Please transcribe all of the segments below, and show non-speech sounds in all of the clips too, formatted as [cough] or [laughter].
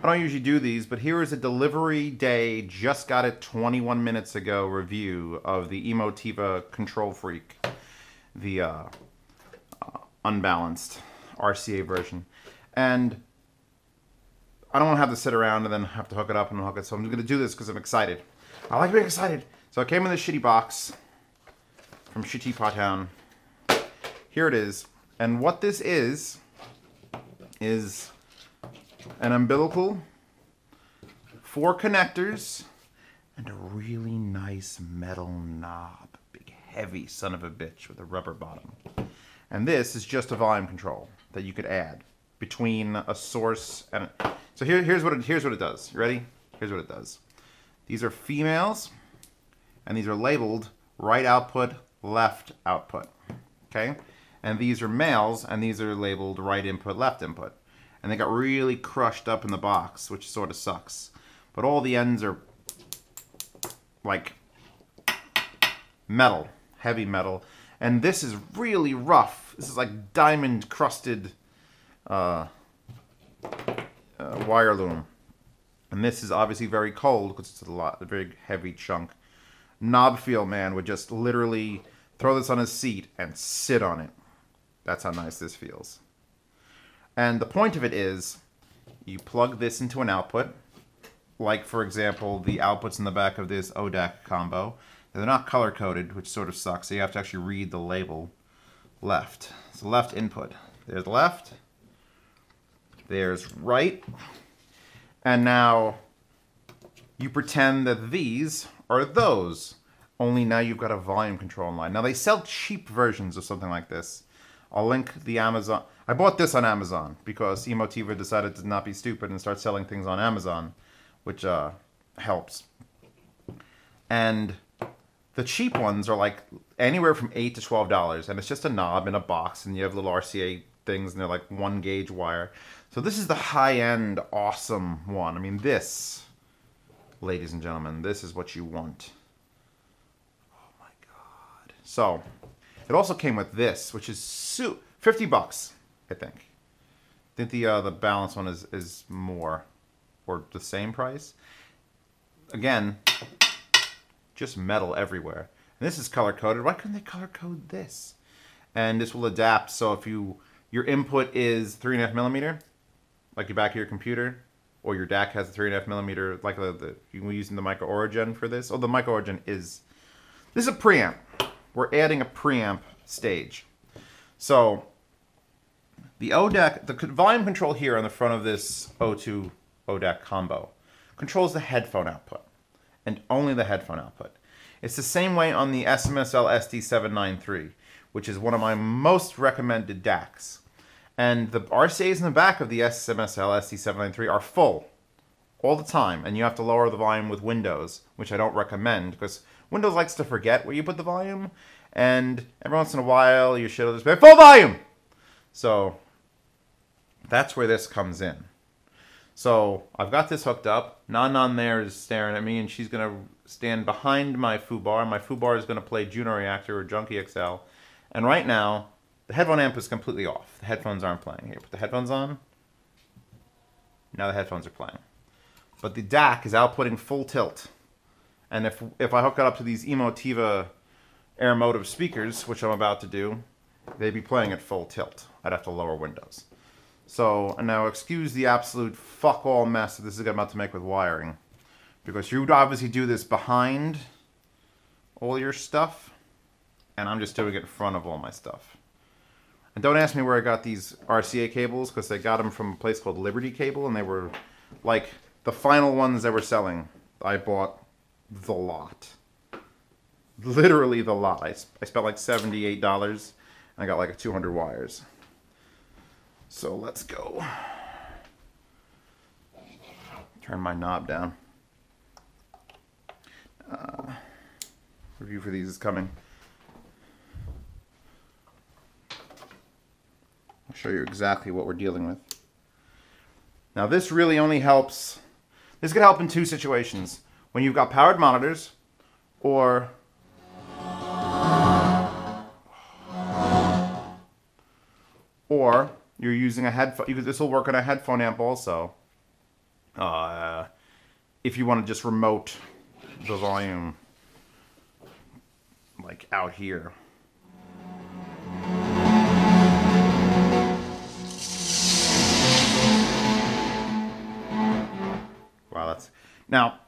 I don't usually do these, but here is a delivery day, just got it 21 minutes ago review of the Emotiva Control Freak, the uh, uh, unbalanced RCA version. And I don't want to have to sit around and then have to hook it up and hook it, so I'm going to do this because I'm excited. I like being excited. So it came in this shitty box from Shitty Pot Town. Here it is. And what this is, is an umbilical, four connectors, and a really nice metal knob. Big heavy son of a bitch with a rubber bottom. And this is just a volume control that you could add between a source and a... so here, here's what it, here's what it does. You ready? Here's what it does. These are females, and these are labeled right output, left output. Okay, and these are males, and these are labeled right input, left input and they got really crushed up in the box, which sort of sucks. But all the ends are like metal, heavy metal, and this is really rough. This is like diamond crusted uh, uh, wire loom, and this is obviously very cold because it's a lot, a very heavy chunk. Knobfeel man would just literally throw this on his seat and sit on it. That's how nice this feels. And the point of it is you plug this into an output, like, for example, the outputs in the back of this ODAC combo. They're not color coded, which sort of sucks, so you have to actually read the label left. So left input. There's left, there's right, and now you pretend that these are those. Only now you've got a volume control line. Now they sell cheap versions of something like this. I'll link the Amazon. I bought this on Amazon because Emotiva decided to not be stupid and start selling things on Amazon, which uh, helps. And the cheap ones are like anywhere from eight to twelve dollars, and it's just a knob in a box, and you have little RCA things, and they're like one gauge wire. So this is the high end, awesome one. I mean, this, ladies and gentlemen, this is what you want. Oh my god! So it also came with this, which is su- fifty bucks. I think. I think the uh, the balance one is is more, or the same price. Again, just metal everywhere. And this is color coded. Why couldn't they color code this? And this will adapt. So if you your input is three and a half millimeter, like your back of your computer, or your DAC has a three and a half millimeter, like the, the you using the micro origin for this. Oh, the micro origin is this is a preamp. We're adding a preamp stage. So the ODAC, the volume control here on the front of this O2 ODAC combo controls the headphone output and only the headphone output. It's the same way on the SMSL SD793, which is one of my most recommended DACs. And the RCAs in the back of the SMSL SD793 are full all the time, and you have to lower the volume with Windows, which I don't recommend because Windows likes to forget where you put the volume, and every once in a while you should just be full volume. So that's where this comes in. So I've got this hooked up. Nan Nan there is staring at me, and she's going to stand behind my foobar. My foobar is going to play Juno Reactor or Junkie XL. And right now, the headphone amp is completely off. The headphones aren't playing. Here, put the headphones on. Now the headphones are playing. But the DAC is outputting full tilt. And if, if I hook it up to these Emotiva Airmotiv speakers, which I'm about to do, they'd be playing at full tilt. I'd have to lower windows. So now excuse the absolute fuck all mess that this is about to make with wiring. Because you would obviously do this behind all your stuff. And I'm just doing it in front of all my stuff. And don't ask me where I got these RCA cables because I got them from a place called Liberty Cable and they were like the final ones they were selling. I bought the lot. Literally the lot. I, I spent like $78 and I got like 200 wires. So let's go. Turn my knob down. Uh, review for these is coming. I'll show you exactly what we're dealing with. Now this really only helps, this could help in two situations. When you've got powered monitors or or you're using a headphone. This will work on a headphone amp also. uh, if you want to just remote the volume like out here. Wow, that's now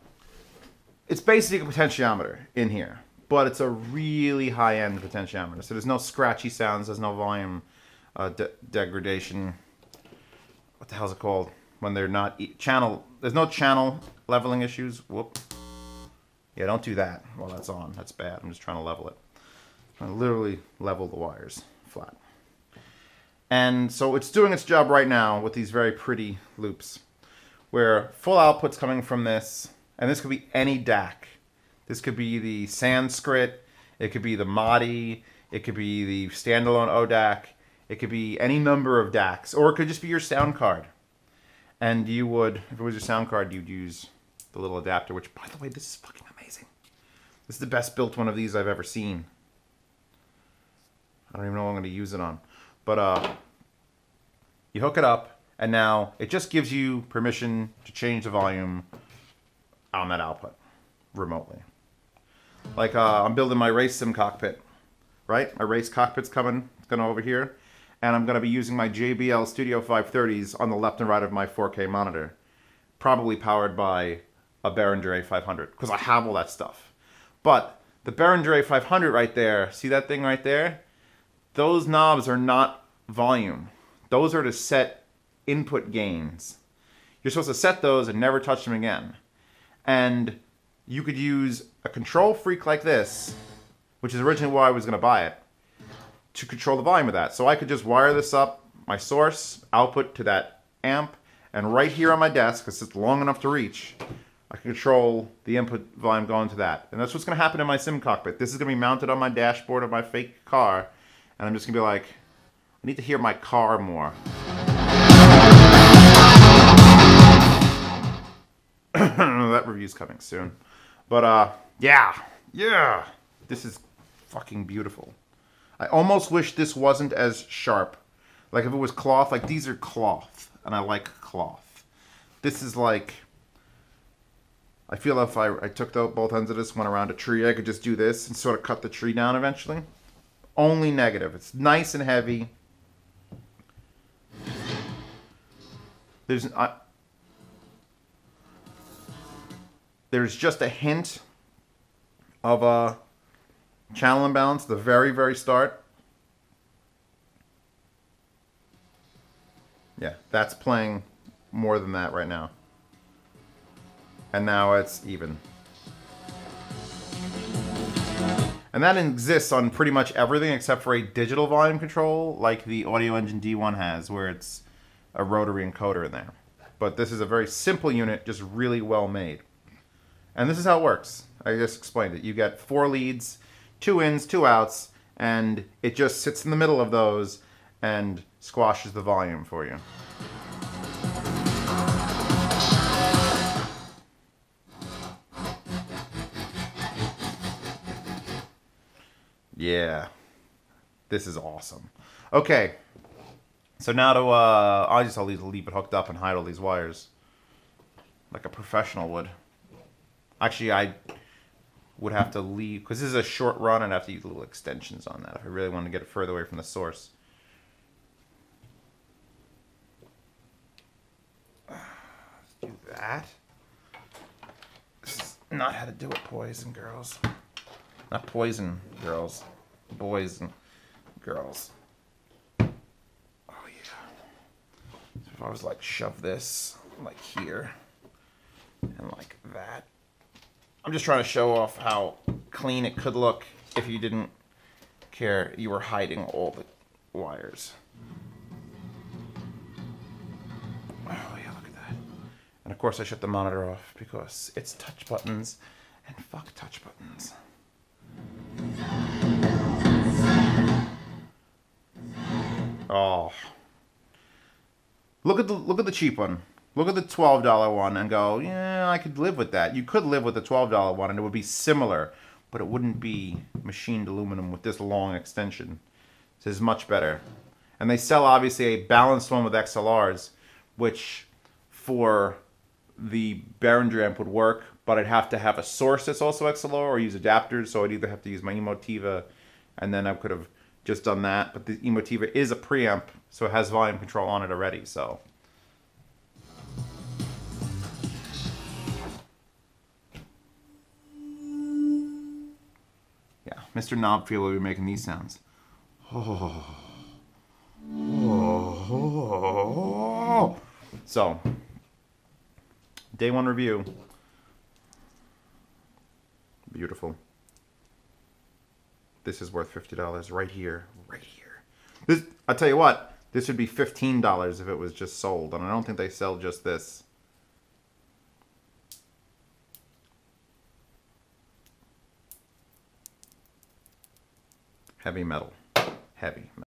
it's basically a potentiometer in here, but it's a really high-end potentiometer. So there's no scratchy sounds, there's no volume uh, de- degradation. What the hell's it called when they're not e- channel? There's no channel leveling issues. Whoop. Yeah, don't do that while that's on. That's bad. I'm just trying to level it. I literally level the wires flat. And so it's doing its job right now with these very pretty loops where full output's coming from this, and this could be any DAC. This could be the Sanskrit, it could be the Modi, it could be the standalone ODAC, it could be any number of DACs, or it could just be your sound card. And you would, if it was your sound card, you'd use the little adapter, which, by the way, this is fucking amazing. This is the best built one of these I've ever seen. I don't even know what I'm going to use it on. But uh, you hook it up, and now it just gives you permission to change the volume on that output remotely. Like uh, I'm building my race sim cockpit, right? My race cockpit's coming. It's going over here. And I'm going to be using my JBL Studio 530s on the left and right of my 4K monitor. Probably powered by a Behringer A500 because I have all that stuff. But the Behringer A500 right there, see that thing right there? Those knobs are not volume. Those are to set input gains. You're supposed to set those and never touch them again. And you could use a control freak like this, which is originally why I was going to buy it, to control the volume of that. So I could just wire this up, my source output to that amp, and right here on my desk, because it's long enough to reach, I can control the input volume going to that. And that's what's to happen in my sim cockpit. This is to be mounted on my dashboard of my fake car, and I'm just to be like, I need to hear my car more. [coughs] that review's coming soon. But uh yeah. Yeah. This is fucking beautiful. I almost wish this wasn't as sharp. Like if it was cloth, like these are cloth and I like cloth. This is like I feel if I, I took the, both ends of this, went around a tree, I could just do this and sort of cut the tree down eventually. Only negative. It's nice and heavy. There's I, there's just a hint of a channel imbalance the very very start. Yeah, that's playing more than that right now. And now it's even. And that exists on pretty much everything except for a digital volume control like the Audioengine D1 has, where it's a rotary encoder in there. But this is a very simple unit, just really well made. And this is how it works. I just explained it. You get four leads, two ins, two outs, and it just sits in the middle of those and squashes the volume for you. Yeah. This is awesome. Okay. So now to, uh, I just I'll leave, leave it hooked up and hide all these wires. Like a professional would. Actually, I would have to leave, because this is a short run, and I'd have to use little extensions on that if I really want to get it further away from the source. Let's do that. This is not how to do it, boys and girls. Not poison girls. Boys and girls. Oh yeah. So if I was like shove this like here and like that. I'm just trying to show off how clean it could look if you didn't care you were hiding all the wires. Oh yeah, look at that. And of course I shut the monitor off because it's touch buttons and fuck touch buttons. Oh. Look at the look at the cheap one. Look at the twelve dollar one and go, yeah, I could live with that. You could live with the twelve dollar one and it would be similar, but it wouldn't be machined aluminum with this long extension. This is much better. And they sell obviously a balanced one with XLRs, which for the Behringer amp would work, but I'd have to have a source that's also XLR or use adapters. So I'd either have to use my Emotiva, and then I could have just done that. But the Emotiva is a preamp, so it has volume control on it already. So. Mr. Knobfield will be making these sounds. Oh. [sighs] Oh. So, day one review. Beautiful. This is worth fifty dollars right here, right here. This, I tell you what, this would be fifteen dollars if it was just sold, and I don't think they sell just this. Heavy metal, heavy. Metal.